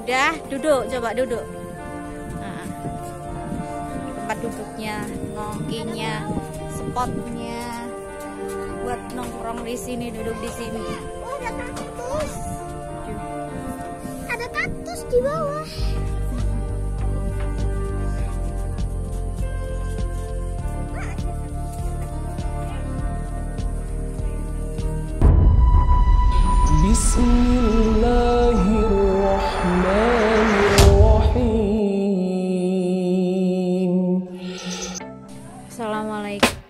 Sudah, duduk, coba duduk. Nah, tempat duduknya, nongkinya, spotnya buat nongkrong di sini, duduk di sini. Ada kaktus. Ada kaktus di bawah. Assalamualaikum.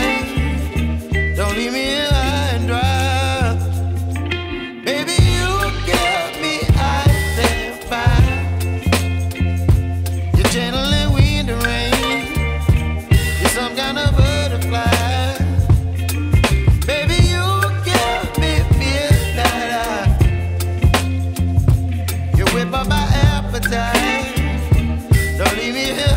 me here.